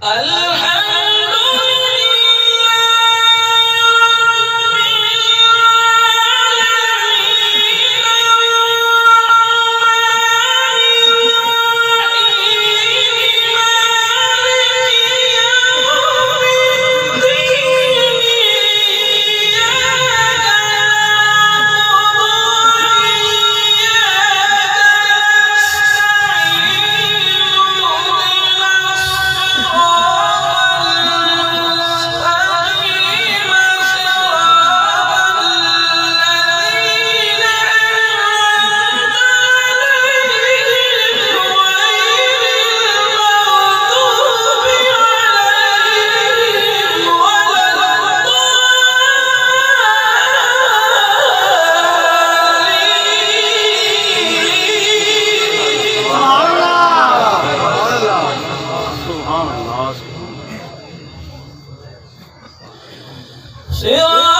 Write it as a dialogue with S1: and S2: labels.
S1: I love Alhamdulillah. Yeah.